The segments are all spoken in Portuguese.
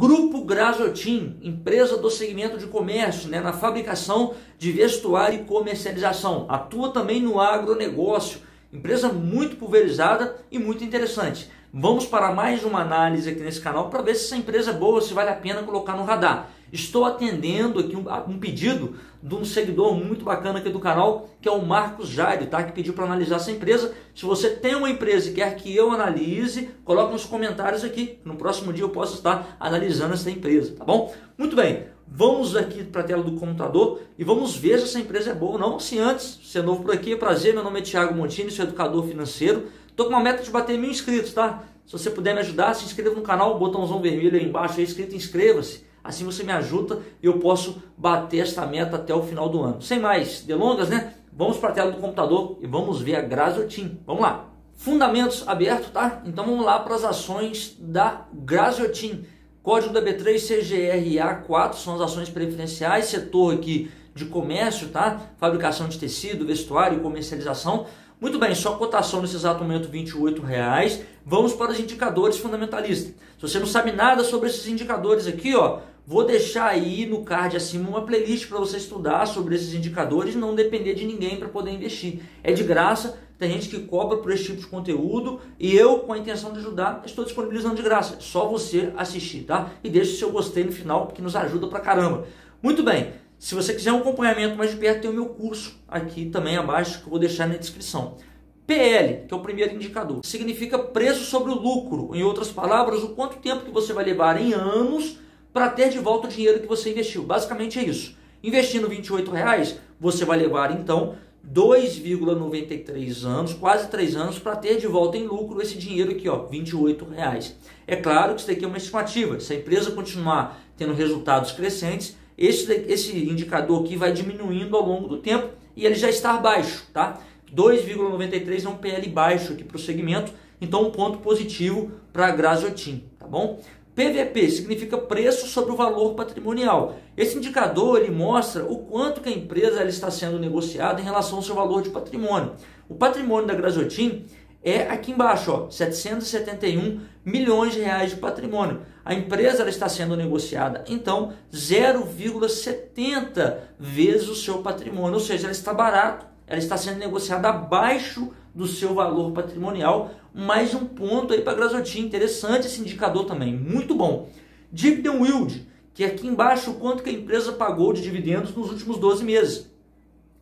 Grupo Grasotin, empresa do segmento de comércio, né, na fabricação de vestuário e comercialização. Atua também no agronegócio. Empresa muito pulverizada e muito interessante. Vamos para mais uma análise aqui nesse canal para ver se essa empresa é boa, se vale a pena colocar no radar. Estou atendendo aqui um, um, pedido de um seguidor muito bacana aqui do canal, que é o Marcos Jairo, tá? que pediu para analisar essa empresa. Se você tem uma empresa e quer que eu analise, coloque nos comentários aqui. No próximo dia eu posso estar analisando essa empresa, tá bom? Muito bem, vamos aqui para a tela do computador e vamos ver se essa empresa é boa ou não. Se antes, se é novo por aqui, é prazer, meu nome é Thiago Montini, sou educador financeiro. Estou com uma meta de bater mil inscritos, tá? Se você puder me ajudar, se inscreva no canal, botãozão vermelho aí embaixo aí escrito inscreva-se Assim você me ajuda e eu posso bater esta meta até o final do ano. Sem mais delongas, né? Vamos para a tela do computador e vamos ver a Graziotin. Vamos lá. Fundamentos aberto, tá? Então vamos lá para as ações da Graziotin. Código da B3 CGRA4 são as ações preferenciais, setor aqui de comércio, tá? Fabricação de tecido, vestuário comercialização. Muito bem, só cotação nesse exato momento R$ 28,00. Vamos para os indicadores fundamentalistas. Se você não sabe nada sobre esses indicadores aqui, ó, vou deixar aí no card acima uma playlist para você estudar sobre esses indicadores e não depender de ninguém para poder investir. É de graça, tem gente que cobra por esse tipo de conteúdo e eu, com a intenção de ajudar, estou disponibilizando de graça. É só você assistir, tá? E deixe o seu gostei no final, porque nos ajuda pra caramba. Muito bem. Se você quiser um acompanhamento mais de perto, tem o meu curso aqui também abaixo que eu vou deixar na descrição. PL, que é o primeiro indicador, significa preço sobre o lucro. Em outras palavras, o quanto tempo que você vai levar em anos para ter de volta o dinheiro que você investiu. Basicamente é isso. Investindo 28 reais, você vai levar então 2,93 anos, quase 3 anos, para ter de volta em lucro esse dinheiro aqui, ó, 28 reais. É claro que isso daqui é uma estimativa. Se a empresa continuar tendo resultados crescentes, esse, esse indicador aqui vai diminuindo ao longo do tempo e ele já está baixo, tá? 2,93 é um PL baixo aqui para o segmento, então um ponto positivo para a Graziotin, tá bom? PVP significa preço sobre o valor patrimonial. Esse indicador ele mostra o quanto que a empresa ela está sendo negociada em relação ao seu valor de patrimônio. O patrimônio da Graziotin é aqui embaixo, ó, 771 milhões de reais de patrimônio. A empresa está sendo negociada, então, 0,70 vezes o seu patrimônio, ou seja, ela está barato, ela está sendo negociada abaixo do seu valor patrimonial. Mais um ponto aí para a Grasotin, interessante esse indicador também, muito bom. Dividend Yield, que é aqui embaixo o quanto que a empresa pagou de dividendos nos últimos 12 meses.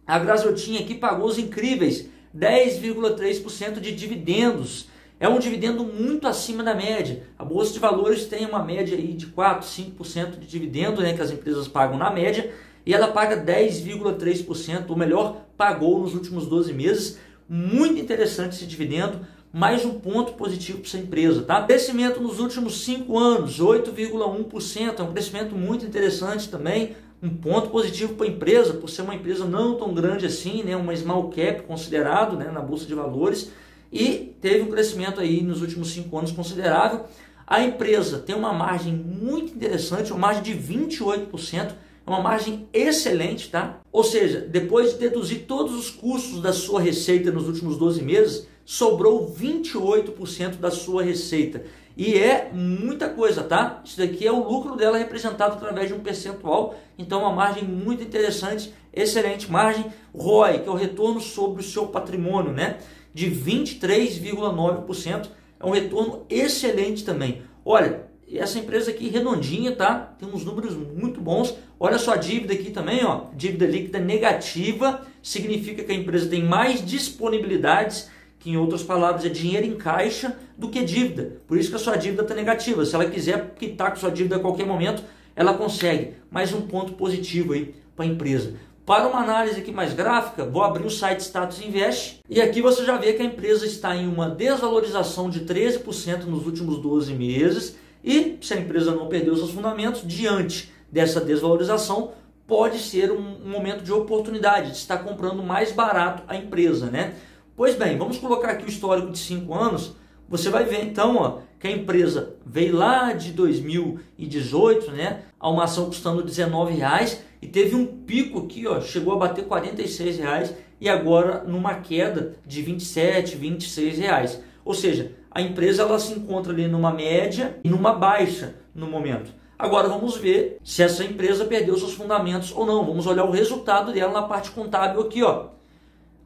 A Grasotin aqui pagou os incríveis 10,3% de dividendos. É um dividendo muito acima da média. A bolsa de valores tem uma média aí de 4, 5% de dividendo, né, que as empresas pagam na média, e ela paga 10,3%, ou melhor, pagou nos últimos 12 meses. Muito interessante esse dividendo, mais um ponto positivo para essa empresa, tá? Crescimento nos últimos 5 anos, 8,1%, é um crescimento muito interessante também um ponto positivo para a empresa, por ser uma empresa não tão grande assim, né, uma small cap considerado né, na bolsa de valores, e teve um crescimento aí nos últimos cinco anos considerável. A empresa tem uma margem muito interessante, uma margem de 28%, é uma margem excelente, tá? Ou seja, depois de deduzir todos os custos da sua receita nos últimos 12 meses, sobrou 28% da sua receita. E é muita coisa, tá? Isso daqui é o lucro dela representado através de um percentual. Então, uma margem muito interessante, excelente margem. ROI, que é o retorno sobre o seu patrimônio, né? De 23,9%. É um retorno excelente também. Olha, essa empresa aqui redondinha, tá? Tem uns números muito bons. Olha só a dívida aqui também, ó. Dívida líquida negativa significa que a empresa tem mais disponibilidades que em outras palavras é dinheiro em caixa do que dívida. Por isso que a sua dívida está negativa. Se ela quiser quitar com sua dívida a qualquer momento, ela consegue. Mais um ponto positivo aí para a empresa. Para uma análise aqui mais gráfica, vou abrir o site Status Invest e aqui você já vê que a empresa está em uma desvalorização de 13% nos últimos 12 meses e se a empresa não perdeu seus fundamentos, diante dessa desvalorização, pode ser um, um momento de oportunidade de estar comprando mais barato a empresa, né? Pois bem, vamos colocar aqui o histórico de 5 anos. Você vai ver então ó, que a empresa veio lá de 2018, né, a uma ação custando R$19,00 e teve um pico aqui, ó, chegou a bater R$46,00 e agora numa queda de R$27,00, R$26,00. Ou seja, a empresa ela se encontra ali numa média e numa baixa no momento. Agora vamos ver se essa empresa perdeu seus fundamentos ou não. Vamos olhar o resultado dela na parte contábil aqui, ó.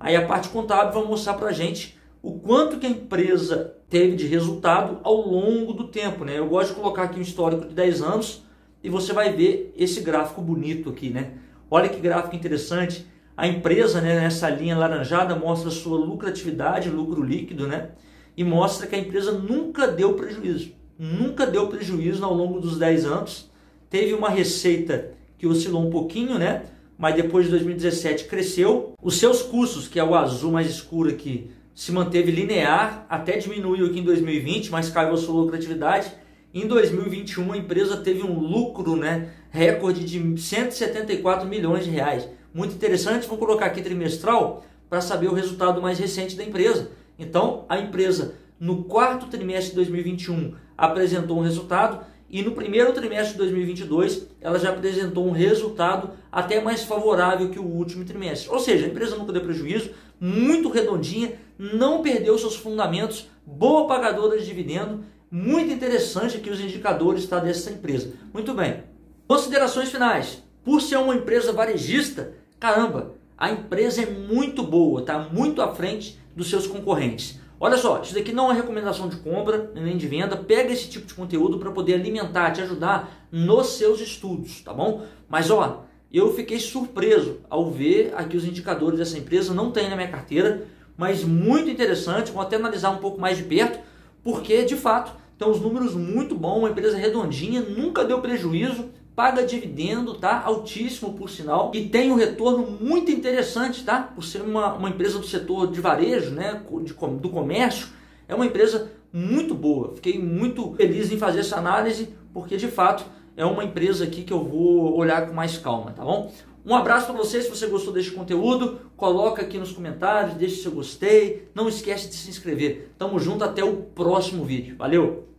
Aí a parte contábil vai mostrar para a gente o quanto que a empresa teve de resultado ao longo do tempo, né? Eu gosto de colocar aqui um histórico de 10 anos e você vai ver esse gráfico bonito aqui, né? Olha que gráfico interessante. A empresa, né, nessa linha laranjada, mostra sua lucratividade, lucro líquido, né? E mostra que a empresa nunca deu prejuízo. Nunca deu prejuízo ao longo dos 10 anos. Teve uma receita que oscilou um pouquinho, né? Mas depois de 2017 cresceu. Os seus custos, que é o azul mais escuro aqui, se manteve linear, até diminuiu aqui em 2020, mas caiu a sua lucratividade. Em 2021 a empresa teve um lucro, né, recorde de 174 milhões de reais muito interessante. Vamos colocar aqui trimestral para saber o resultado mais recente da empresa. Então, a empresa no quarto trimestre de 2021 apresentou um resultado e no primeiro trimestre de 2022 ela já apresentou um resultado até mais favorável que o último trimestre. Ou seja, a empresa nunca deu prejuízo, muito redondinha, não perdeu seus fundamentos, boa pagadora de dividendo, muito interessante aqui os indicadores tá, dessa empresa. Muito bem. Considerações finais. Por ser uma empresa varejista, caramba, a empresa é muito boa, tá muito à frente dos seus concorrentes. Olha só, isso daqui não é recomendação de compra nem de venda. Pega esse tipo de conteúdo para poder alimentar, te ajudar nos seus estudos, tá bom? Mas ó, eu fiquei surpreso ao ver aqui os indicadores dessa empresa, não tem na minha carteira, mas muito interessante. Vou até analisar um pouco mais de perto, porque de fato tem os números muito bons, uma empresa redondinha, nunca deu prejuízo paga dividendo, tá? Altíssimo por sinal e tem um retorno muito interessante, tá? Por ser uma, uma empresa do setor de varejo, né? De, do comércio, é uma empresa muito boa. Fiquei muito feliz em fazer essa análise porque de fato é uma empresa aqui que eu vou olhar com mais calma, tá bom? Um abraço para você, se você gostou deste conteúdo, coloca aqui nos comentários, deixe seu gostei, não esquece de se inscrever. Tamo junto até o próximo vídeo. Valeu!